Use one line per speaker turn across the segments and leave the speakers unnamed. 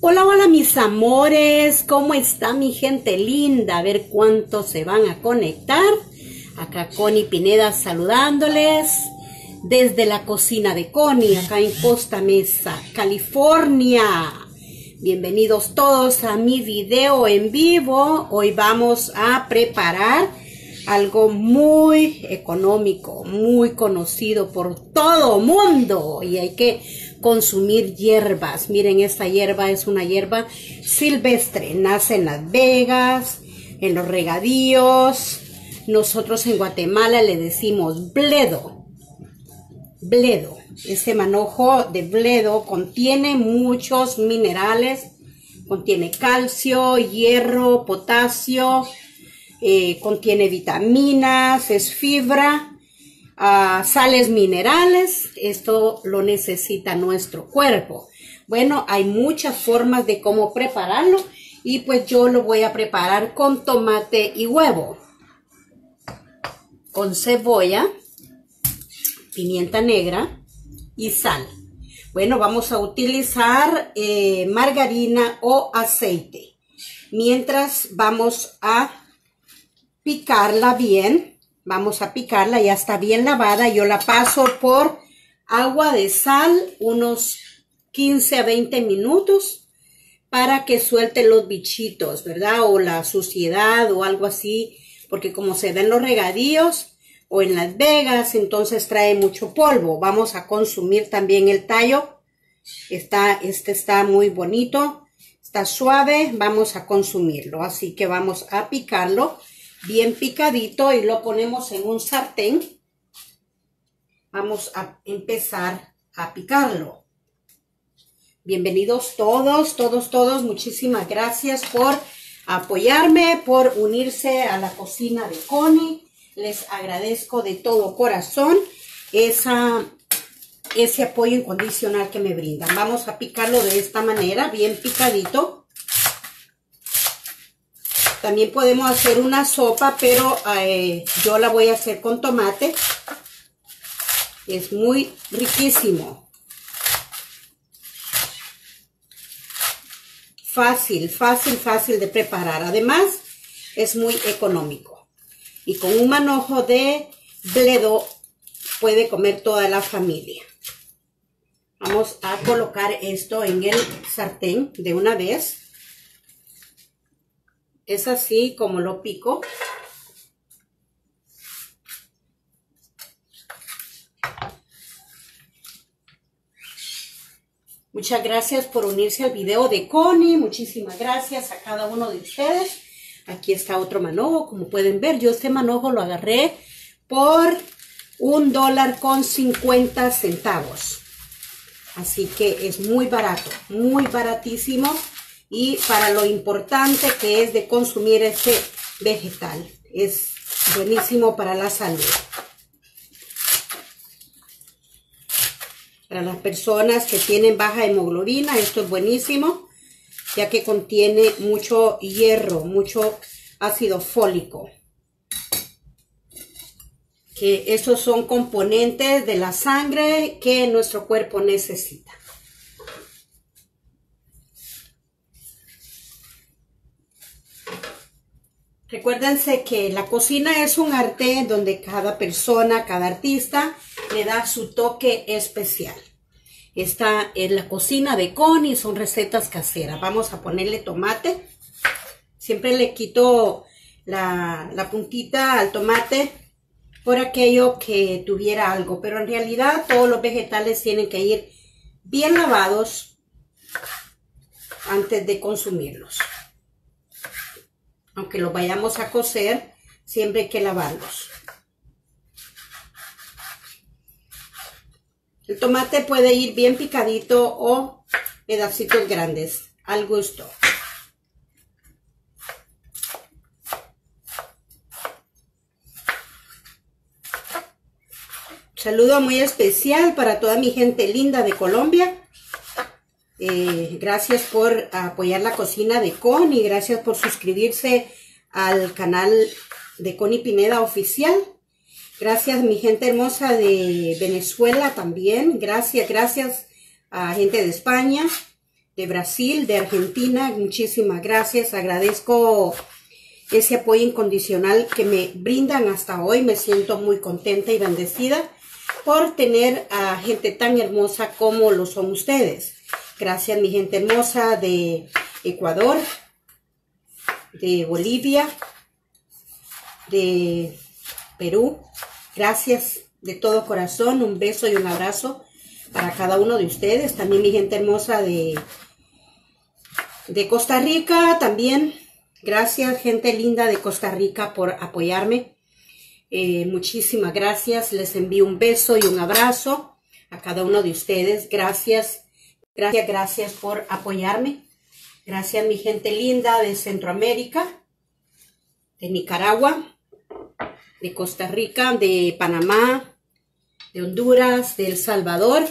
Hola, hola mis amores, ¿cómo está mi gente linda? A ver cuántos se van a conectar. Acá Connie Pineda saludándoles desde la cocina de Connie, acá en Costa Mesa, California. Bienvenidos todos a mi video en vivo. Hoy vamos a preparar algo muy económico, muy conocido por todo mundo y hay que consumir hierbas. Miren, esta hierba es una hierba silvestre, nace en Las Vegas, en los regadíos. Nosotros en Guatemala le decimos bledo. Bledo. Este manojo de bledo contiene muchos minerales, contiene calcio, hierro, potasio, eh, contiene vitaminas, es fibra, uh, sales minerales, esto lo necesita nuestro cuerpo. Bueno, hay muchas formas de cómo prepararlo y pues yo lo voy a preparar con tomate y huevo, con cebolla, pimienta negra y sal. Bueno, vamos a utilizar eh, margarina o aceite. Mientras vamos a picarla bien. Vamos a picarla, ya está bien lavada. Yo la paso por agua de sal unos 15 a 20 minutos para que suelte los bichitos, ¿verdad? O la suciedad o algo así, porque como se ven los regadíos o en Las Vegas, entonces trae mucho polvo. Vamos a consumir también el tallo. Está, este está muy bonito, está suave, vamos a consumirlo. Así que vamos a picarlo bien picadito y lo ponemos en un sartén. Vamos a empezar a picarlo. Bienvenidos todos, todos, todos. Muchísimas gracias por apoyarme, por unirse a la cocina de Connie. Les agradezco de todo corazón esa, ese apoyo incondicional que me brindan. Vamos a picarlo de esta manera, bien picadito. También podemos hacer una sopa, pero eh, yo la voy a hacer con tomate. Es muy riquísimo. Fácil, fácil, fácil de preparar. Además, es muy económico. Y con un manojo de bledo puede comer toda la familia. Vamos a colocar esto en el sartén de una vez es así como lo pico. Muchas gracias por unirse al video de Connie. Muchísimas gracias a cada uno de ustedes. Aquí está otro manojo. Como pueden ver, yo este manojo lo agarré por un dólar con 50 centavos. Así que es muy barato, muy baratísimo y para lo importante que es de consumir este vegetal. Es buenísimo para la salud. Para las personas que tienen baja hemoglobina, esto es buenísimo, ya que contiene mucho hierro, mucho ácido fólico. Que esos son componentes de la sangre que nuestro cuerpo necesita. Recuérdense que la cocina es un arte donde cada persona, cada artista le da su toque especial. Esta es la cocina de Connie, son recetas caseras. Vamos a ponerle tomate. Siempre le quito la, la puntita al tomate por aquello que tuviera algo. Pero en realidad todos los vegetales tienen que ir bien lavados antes de consumirlos aunque los vayamos a cocer, siempre hay que lavarlos. El tomate puede ir bien picadito o pedacitos grandes, al gusto. Saludo muy especial para toda mi gente linda de Colombia. Eh, gracias por apoyar la cocina de Connie. Gracias por suscribirse al canal de Connie Pineda Oficial. Gracias mi gente hermosa de Venezuela también. Gracias, gracias a gente de España, de Brasil, de Argentina. Muchísimas gracias. Agradezco ese apoyo incondicional que me brindan hasta hoy. Me siento muy contenta y bendecida por tener a gente tan hermosa como lo son ustedes. Gracias mi gente hermosa de Ecuador, de Bolivia, de Perú. Gracias de todo corazón. Un beso y un abrazo para cada uno de ustedes. También mi gente hermosa de, de Costa Rica. También gracias gente linda de Costa Rica por apoyarme. Eh, muchísimas gracias. Les envío un beso y un abrazo a cada uno de ustedes. Gracias, gracias, gracias por apoyarme. Gracias mi gente linda de Centroamérica, de Nicaragua, de Costa Rica, de Panamá, de Honduras, de El Salvador,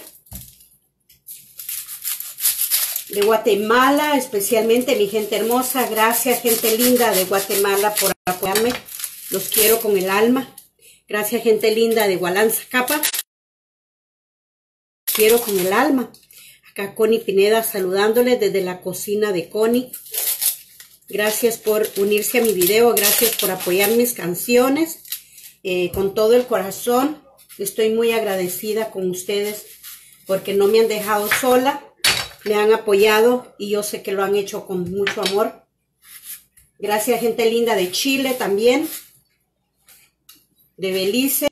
de Guatemala, especialmente mi gente hermosa. Gracias, gente linda de Guatemala, por apoyarme. Los quiero con el alma. Gracias, gente linda de Gualanza Capa. Quiero con el alma. Acá Connie Pineda saludándoles desde la cocina de Connie. Gracias por unirse a mi video. Gracias por apoyar mis canciones. Eh, con todo el corazón. Estoy muy agradecida con ustedes porque no me han dejado sola. Me han apoyado y yo sé que lo han hecho con mucho amor. Gracias gente linda de Chile también de Belice.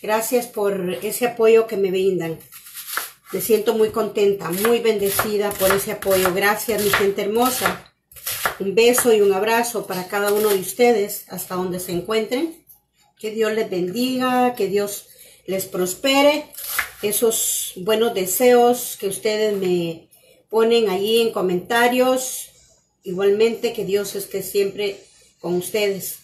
Gracias por ese apoyo que me brindan. Me siento muy contenta, muy bendecida por ese apoyo. Gracias, mi gente hermosa. Un beso y un abrazo para cada uno de ustedes hasta donde se encuentren. Que Dios les bendiga, que Dios les prospere. Esos buenos deseos que ustedes me ponen allí en comentarios. Igualmente que Dios esté siempre con ustedes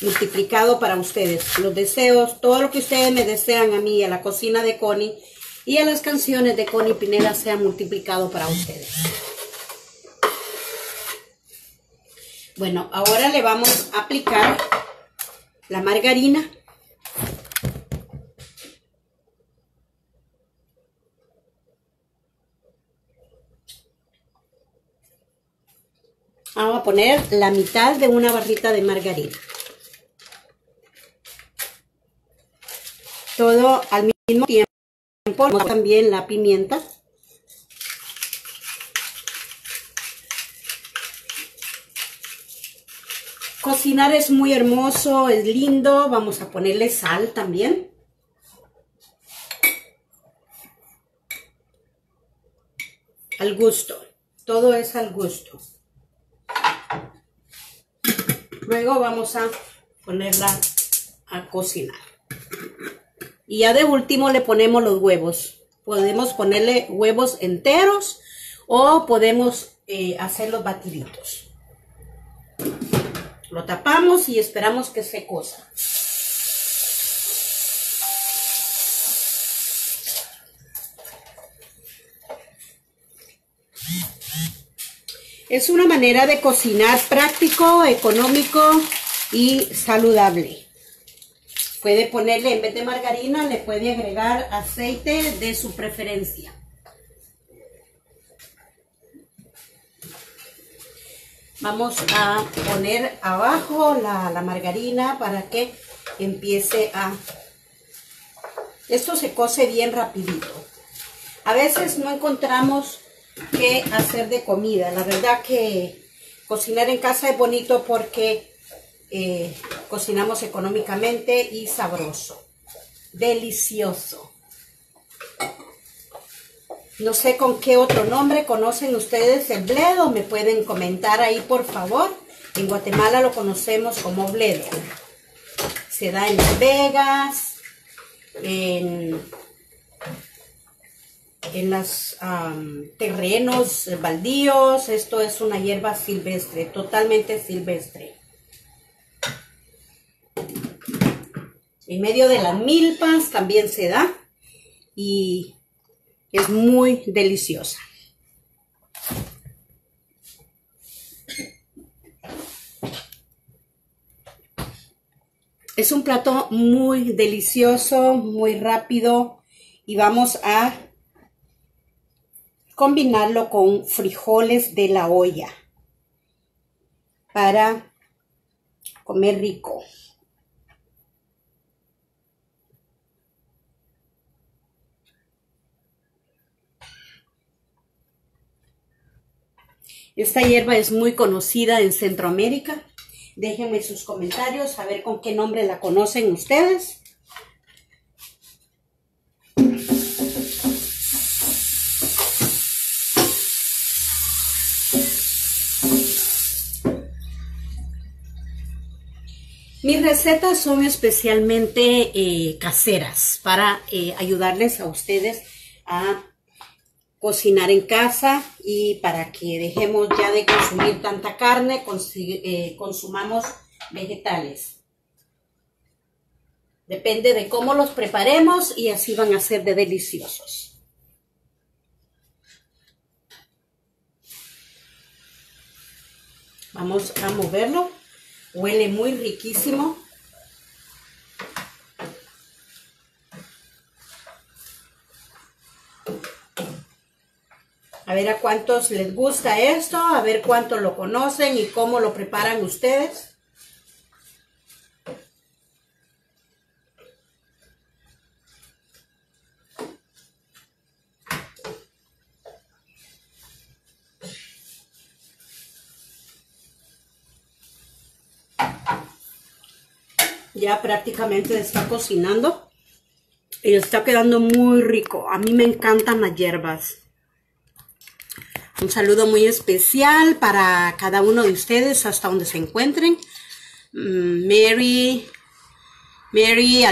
multiplicado para ustedes. Los deseos, todo lo que ustedes me desean a mí, a la cocina de Connie y a las canciones de Connie Pineda sea multiplicado para ustedes. Bueno, ahora le vamos a aplicar la margarina. Vamos a poner la mitad de una barrita de margarina. todo al mismo tiempo. También la pimienta. Cocinar es muy hermoso, es lindo. Vamos a ponerle sal también. Al gusto. Todo es al gusto. Luego vamos a ponerla a cocinar. Y ya de último le ponemos los huevos. Podemos ponerle huevos enteros o podemos eh, hacer los batiditos. Lo tapamos y esperamos que se cosa. Es una manera de cocinar práctico, económico y saludable. Puede ponerle, en vez de margarina, le puede agregar aceite de su preferencia. Vamos a poner abajo la, margarina para que empiece a... Esto se cose bien rapidito. A veces no encontramos qué hacer de comida. La verdad que cocinar en casa es bonito porque eh, cocinamos económicamente y sabroso. Delicioso. No sé con qué otro nombre conocen ustedes el bledo. Me pueden comentar ahí, por favor. En Guatemala lo conocemos como bledo. Se da en Las Vegas, en, en los terrenos baldíos. Esto es una hierba silvestre, totalmente silvestre. En medio de las milpas también se da y es muy deliciosa. Es un plato muy delicioso, muy rápido y vamos a combinarlo con frijoles de la olla para comer rico. Esta hierba es muy conocida en Centroamérica. Déjenme sus comentarios a ver con qué nombre la conocen ustedes. Mis recetas son especialmente eh, caseras para eh, ayudarles a ustedes a cocinar en casa y para que dejemos ya de consumir tanta carne, eh, consumamos vegetales. Depende de cómo los preparemos y así van a ser de deliciosos. Vamos a moverlo. Huele muy riquísimo. A ver a cuántos les gusta esto, a ver cuánto lo conocen y cómo lo preparan ustedes. Ya prácticamente está cocinando y está quedando muy rico. A mí me encantan las hierbas. Un saludo muy especial para cada uno de ustedes hasta donde se encuentren. Mm, Mary, Mary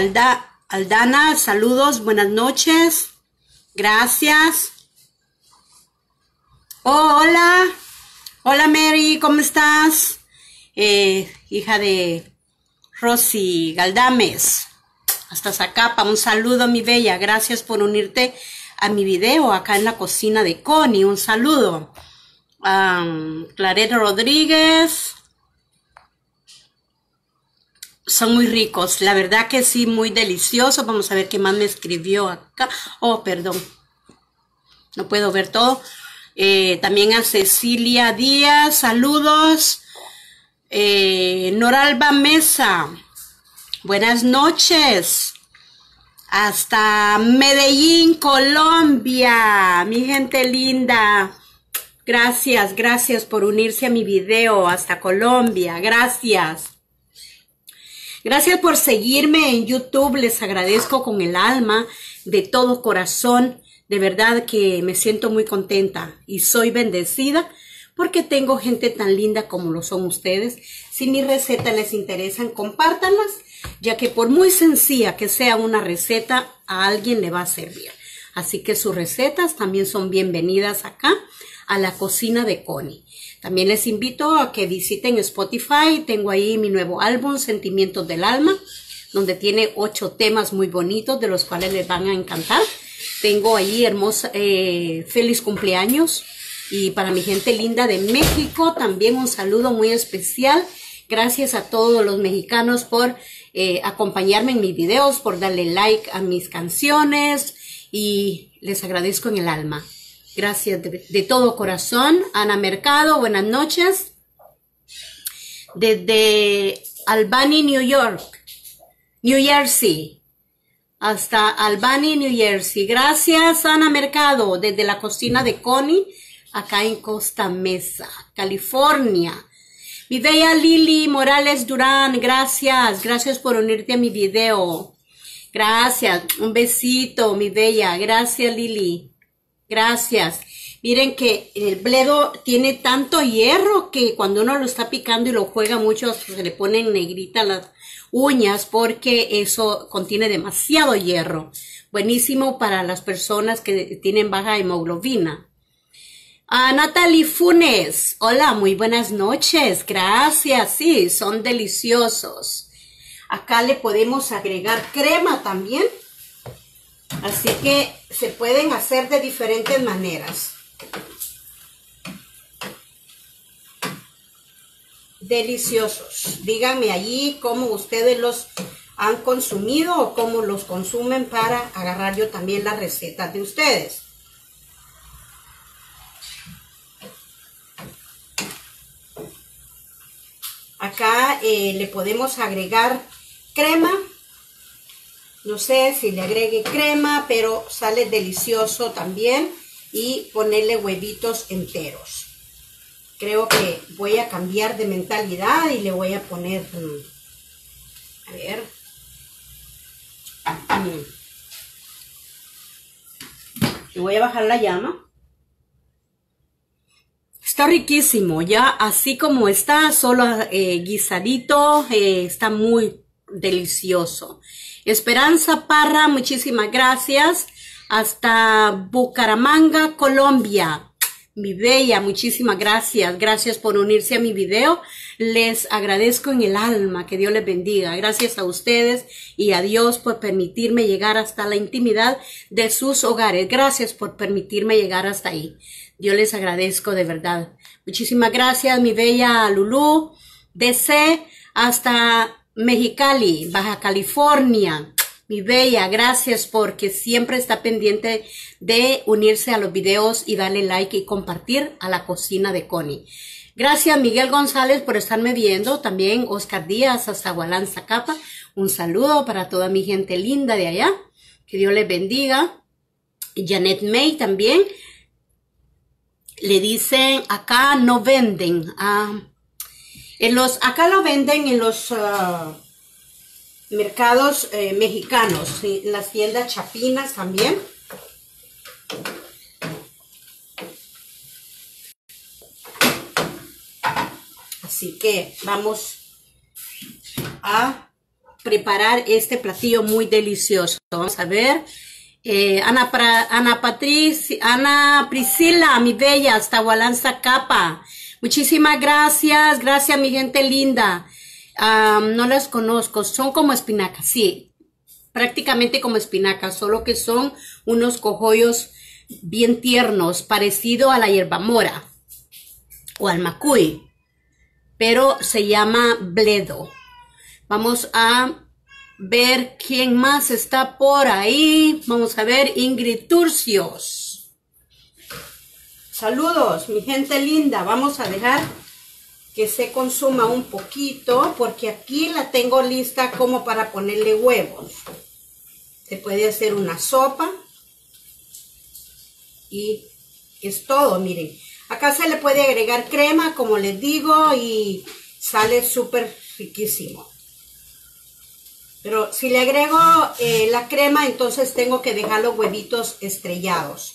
Aldana, saludos, buenas noches. Gracias. Oh, hola. Hola Mary, ¿cómo estás? Eh, hija de Rosy Galdames. Hasta Zacapa, un saludo mi bella. Gracias por unirte a mi video acá en la cocina de Connie. Un saludo. Um, Rodríguez. Son muy ricos. La verdad que sí, muy deliciosos. Vamos a ver qué más me escribió acá. Oh, perdón. No puedo ver todo. Eh, también a Cecilia Díaz. Saludos. Eh, Noralba Mesa. Buenas noches hasta Medellín, Colombia. Mi gente linda. Gracias, gracias por unirse a mi video hasta Colombia. Gracias. Gracias por seguirme en YouTube. Les agradezco con el alma de todo corazón. De verdad que me siento muy contenta y soy bendecida porque tengo gente tan linda como lo son ustedes. Si mis recetas les interesan, compártanlas ya que por muy sencilla que sea una receta, a alguien le va a servir. Así que sus recetas también son bienvenidas acá a la cocina de Connie. También les invito a que visiten Spotify. Tengo ahí mi nuevo álbum, Sentimientos del Alma, donde tiene ocho temas muy bonitos de los cuales les van a encantar. Tengo ahí hermosa, eh, feliz cumpleaños. Y para mi gente linda de México, también un saludo muy especial. Gracias a todos los mexicanos por eh, acompañarme en mis videos, por darle like a mis canciones y les agradezco en el alma. Gracias de, todo corazón. Ana Mercado, buenas noches. Desde Albany, New York, New Jersey, hasta Albany, New Jersey. Gracias, Ana Mercado, desde la cocina de Connie, acá en Costa Mesa, California. Bella Lili Morales Durán, gracias, gracias por unirte a mi video. Gracias, un besito, mi bella, gracias Lili, gracias. Miren que el bledo tiene tanto hierro que cuando uno lo está picando y lo juega mucho se le ponen negrita las uñas porque eso contiene demasiado hierro. Buenísimo para las personas que tienen baja hemoglobina. A Natalie Funes, hola, muy buenas noches, gracias, sí, son deliciosos. Acá le podemos agregar crema también, así que se pueden hacer de diferentes maneras. deliciosos. Díganme allí cómo ustedes los han consumido o cómo los consumen para agarrar yo también las recetas de ustedes. Acá eh, le podemos agregar crema. No sé si le agregue crema, pero sale delicioso también. Y ponerle huevitos enteros. Creo que voy a cambiar de mentalidad y le voy a poner... Mm, a ver. Mm. Le voy a bajar la llama. Está riquísimo, ya así como está, solo eh, guisadito, eh, está muy delicioso. Esperanza Parra, muchísimas gracias. Hasta Bucaramanga, Colombia. Mi bella, muchísimas gracias. Gracias por unirse a mi video. Les agradezco en el alma. Que Dios les bendiga. Gracias a ustedes y a Dios por permitirme llegar hasta la intimidad de sus hogares. Gracias por permitirme llegar hasta ahí. Yo les agradezco de verdad. Muchísimas gracias, mi bella Lulú, DC hasta Mexicali, Baja California. Mi bella, gracias porque siempre está pendiente de unirse a los videos y darle like y compartir a la cocina de Connie. Gracias Miguel González por estarme viendo. También Oscar Díaz hasta Gualanza Capa. Un saludo para toda mi gente linda de allá. Que Dios les bendiga. Janet May también le dicen acá no venden. Ah, en los, acá lo venden en los ah, mercados eh, mexicanos, en las tiendas chapinas también. Así que vamos a preparar este platillo muy delicioso. Vamos a ver. Eh, Ana, Ana Patricia, Ana Priscila, mi bella, hasta Gualanza Capa. Muchísimas gracias, gracias mi gente linda. no las conozco, son como espinacas, sí, prácticamente como espinacas, solo que son unos cojollos bien tiernos, parecido a la hierba mora o al macuy, pero se llama bledo. Vamos a ver quién más está por ahí. Vamos a ver, Ingrid Turcios. Saludos, mi gente linda. Vamos a dejar que se consuma un poquito porque aquí la tengo lista como para ponerle huevos. Se puede hacer una sopa y es todo, miren. Acá se le puede agregar crema, como les digo, y sale súper riquísimo. Pero si le agrego eh, la crema, entonces tengo que dejar los huevitos estrellados.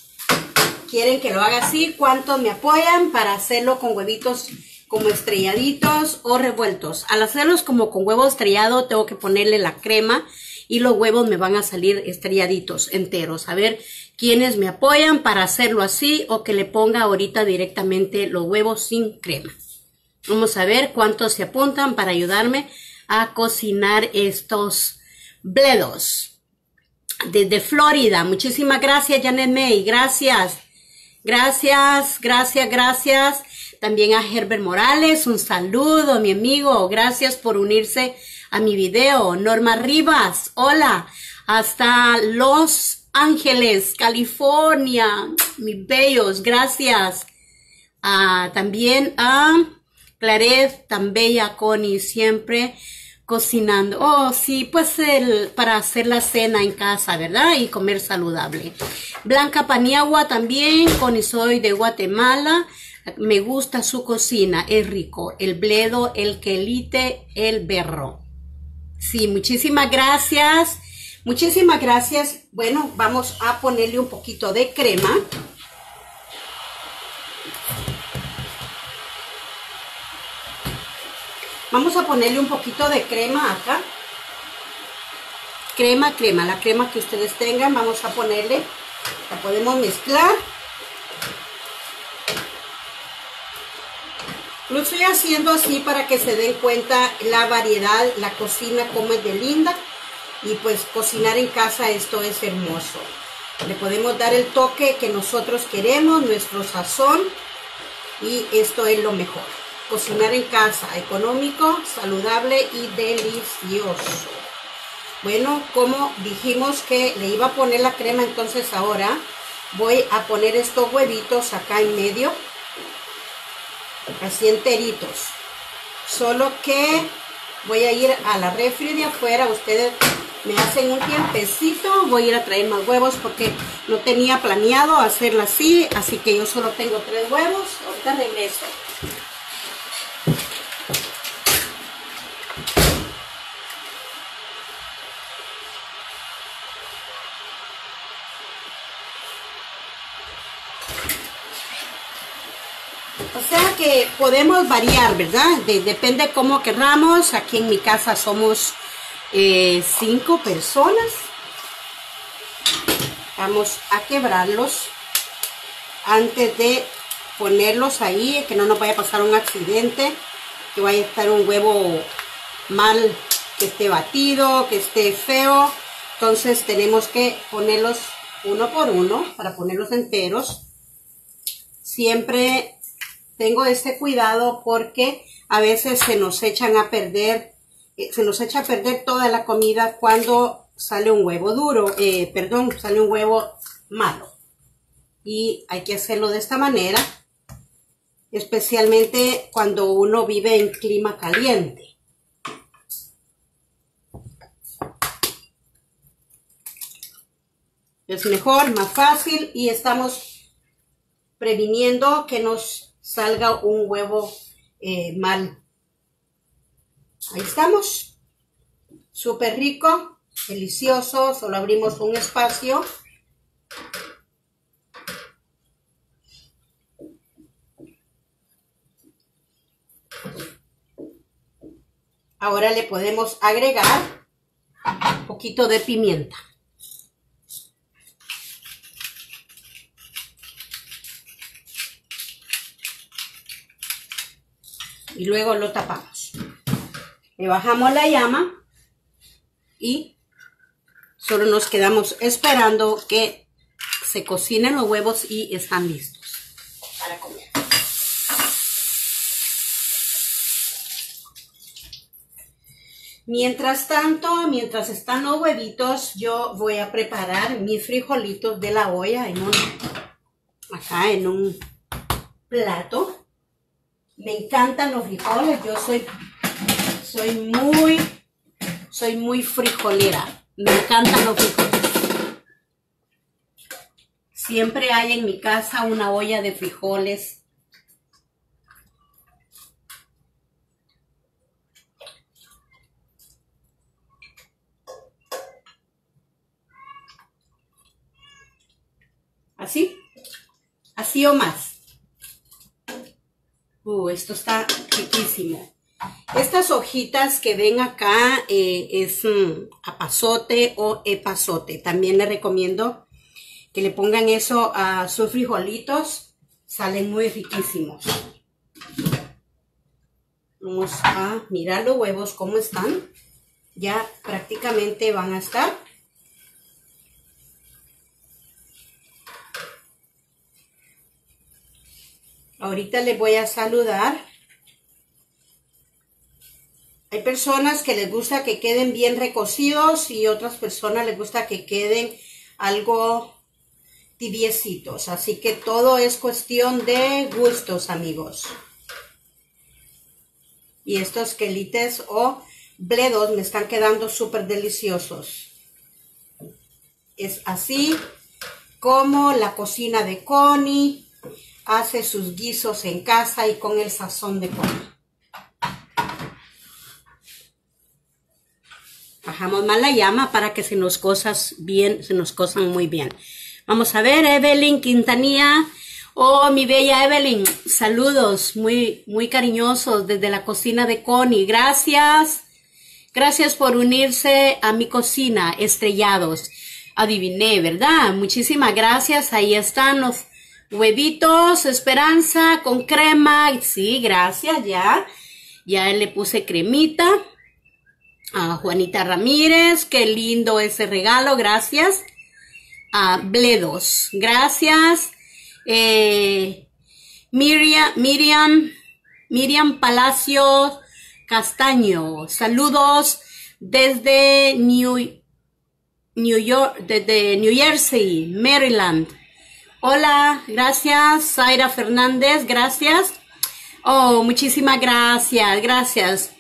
¿Quieren que lo haga así? ¿Cuántos me apoyan para hacerlo con huevitos como estrelladitos o revueltos? Al hacerlos como con huevo estrellado, tengo que ponerle la crema y los huevos me van a salir estrelladitos, enteros. A ver quiénes me apoyan para hacerlo así o que le ponga ahorita directamente los huevos sin crema. Vamos a ver cuántos se apuntan para ayudarme a cocinar estos bledos. Desde Florida. Muchísimas gracias, Janet May. Gracias. Gracias, gracias, gracias. También a Herbert Morales. Un saludo, mi amigo. Gracias por unirse a mi video. Norma Rivas. Hola. Hasta Los Ángeles, California. Mis bellos. Gracias. Ah, también a Claret, tan bella, Connie, siempre cocinando. Oh, sí, pues para hacer la cena en casa, ¿verdad? Y comer saludable. Blanca Paniagua también, Connie, soy de Guatemala. Me gusta su cocina, es rico. El bledo, el quelite, el berro. Sí, muchísimas gracias. Muchísimas gracias. Bueno, vamos a ponerle un poquito de crema. Vamos a ponerle un poquito de crema acá. Crema, crema, la crema que ustedes tengan, vamos a ponerle, la podemos mezclar. Lo estoy haciendo así para que se den cuenta la variedad, la cocina como es de linda. Y pues cocinar en casa esto es hermoso. Le podemos dar el toque que nosotros queremos, nuestro sazón. Y esto es lo mejor. Cocinar en casa, económico, saludable y delicioso. Bueno, como dijimos que le iba a poner la crema, entonces ahora voy a poner estos huevitos acá en medio, así enteritos. Solo que voy a ir a la refri de afuera, ustedes me hacen un tiempecito, voy a ir a traer más huevos porque no tenía planeado hacerla así, así que yo solo tengo tres huevos, ahorita regreso. Que podemos variar, ¿verdad? depende cómo querramos. Aquí en mi casa somos eh, cinco personas. Vamos a quebrarlos antes de ponerlos ahí, que no nos vaya a pasar un accidente, que vaya a estar un huevo mal, que esté batido, que esté feo. Entonces tenemos que ponerlos uno por uno para ponerlos enteros. Siempre tengo este cuidado porque a veces se nos echan a perder, eh, se nos echa a perder toda la comida cuando sale un huevo duro, eh, perdón, sale un huevo malo. Y hay que hacerlo de esta manera, especialmente cuando uno vive en clima caliente. Es mejor, más fácil y estamos previniendo que nos salga un huevo eh, mal. Ahí estamos. Súper rico, delicioso. Solo abrimos un espacio. Ahora le podemos agregar un poquito de pimienta. Y luego lo tapamos. Le bajamos la llama y solo nos quedamos esperando que se cocinen los huevos y están listos para comer. Mientras tanto, mientras están los huevitos, yo voy a preparar mis frijolitos de la olla acá en un plato. Me encantan los frijoles, yo soy, soy muy, soy muy frijolera. Me encantan los frijoles. Siempre hay en mi casa una olla de frijoles. Así, así o más. Esto está riquísimo. Estas hojitas que ven acá eh, es mm, apazote o epazote. También les recomiendo que le pongan eso a sus frijolitos. Salen muy riquísimos. Vamos a mirar los huevos cómo están. Ya prácticamente van a estar. Ahorita les voy a saludar. Hay personas que les gusta que queden bien recocidos y otras personas les gusta que queden algo tibiecitos. Así que todo es cuestión de gustos, amigos. Y estos quelites o bledos me están quedando súper deliciosos. Es así como la cocina de Connie hace sus guisos en casa y con el sazón de pollo. Bajamos más la llama para que se nos cosas bien, se nos cosan muy bien. Vamos a ver, Evelyn Quintanilla. Oh, mi bella Evelyn, saludos muy, muy cariñosos desde la cocina de Connie. Gracias. Gracias por unirse a mi cocina, estrellados. Adiviné, ¿verdad? Muchísimas gracias. Ahí están los Huevitos, Esperanza, con crema. Sí, gracias, ya. Ya le puse cremita. A Juanita Ramírez, qué lindo ese regalo, gracias. A Bledos, gracias. Eh, Miriam, Miriam Miriam Palacio Castaño, saludos desde New, New York, desde New Jersey, Maryland. Hola, gracias. Zaira Fernández, gracias. Oh, muchísimas gracias, gracias.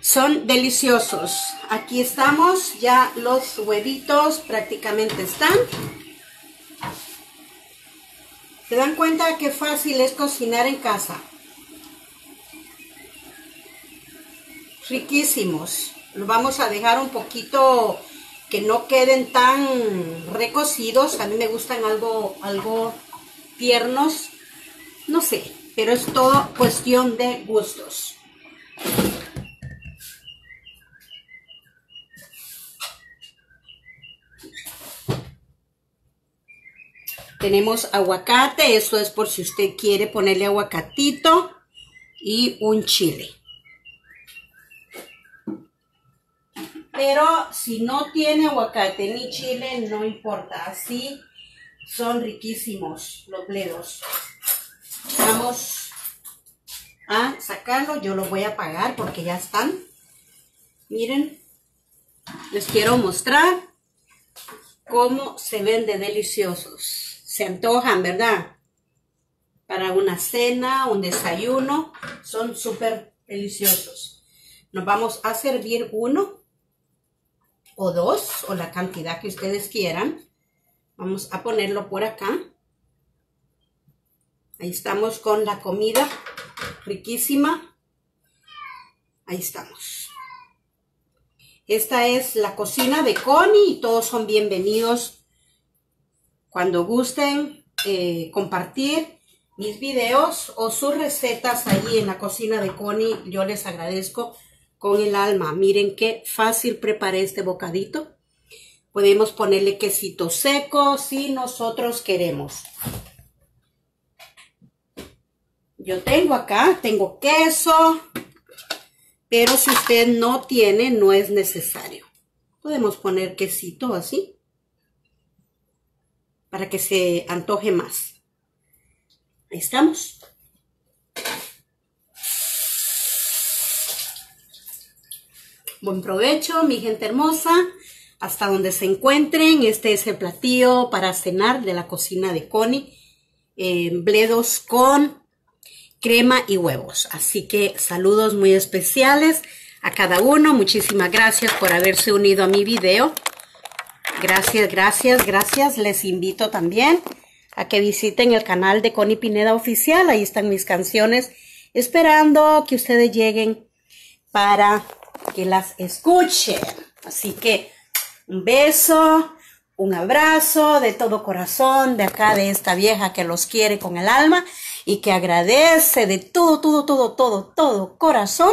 Son deliciosos. Aquí estamos, ya los huevitos prácticamente están. ¿Se dan cuenta qué fácil es cocinar en casa? Riquísimos. Los vamos a dejar un poquito que no queden tan recocidos. A mí me gustan algo, algo tiernos. No sé, pero es todo cuestión de gustos. Tenemos aguacate, eso es por si usted quiere ponerle aguacatito y un chile. Pero si no tiene aguacate ni chile, no importa. Así son riquísimos los bledos. Vamos a sacarlo. Yo los voy a apagar porque ya están. Miren. Les quiero mostrar cómo se ven de deliciosos se antojan, ¿verdad? Para una cena, un desayuno, son súper deliciosos. Nos vamos a servir uno o dos, o la cantidad que ustedes quieran. Vamos a ponerlo por acá. Ahí estamos con la comida riquísima. Ahí estamos. Esta es la cocina de Connie y todos son bienvenidos cuando gusten eh, compartir mis videos o sus recetas allí en la cocina de Connie, yo les agradezco con el alma. Miren qué fácil preparé este bocadito. Podemos ponerle quesito seco si nosotros queremos. Yo tengo acá, tengo queso, pero si usted no tiene, no es necesario. Podemos poner quesito así para que se antoje más. Ahí estamos. Buen provecho, mi gente hermosa. Hasta donde se encuentren, este es el platillo para cenar de la cocina de Connie. Eh, bledos con crema y huevos. Así que saludos muy especiales a cada uno. Muchísimas gracias por haberse unido a mi video. Gracias, gracias, gracias. Les invito también a que visiten el canal de Connie Pineda Oficial. Ahí están mis canciones esperando que ustedes lleguen para que las escuchen. Así que un beso, un abrazo de todo corazón de acá de esta vieja que los quiere con el alma y que agradece de todo, todo, todo, todo, todo corazón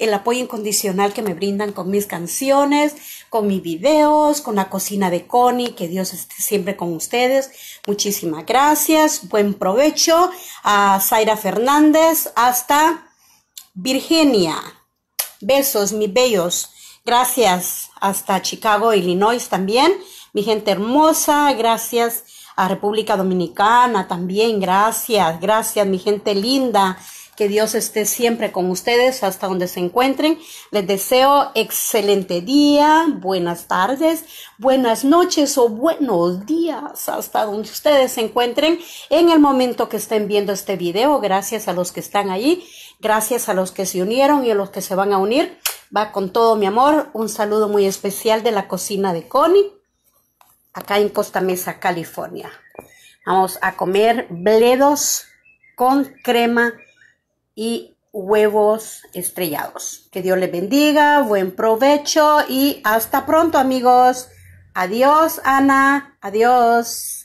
el apoyo incondicional que me brindan con mis canciones, con mis videos, con la cocina de Connie, que Dios esté siempre con ustedes. Muchísimas gracias, buen provecho a Zaira Fernández hasta Virginia. Besos, mis bellos. Gracias hasta Chicago, Illinois también. Mi gente hermosa, gracias a República Dominicana también, gracias, gracias mi gente linda. Que Dios esté siempre con ustedes hasta donde se encuentren. Les deseo excelente día, buenas tardes, buenas noches o buenos días hasta donde ustedes se encuentren en el momento que estén viendo este video. Gracias a los que están ahí, gracias a los que se unieron y a los que se van a unir. Va con todo mi amor. Un saludo muy especial de la cocina de Connie, acá en Costa Mesa, California. Vamos a comer bledos con crema y huevos estrellados. Que Dios les bendiga, buen provecho y hasta pronto amigos. Adiós Ana, adiós.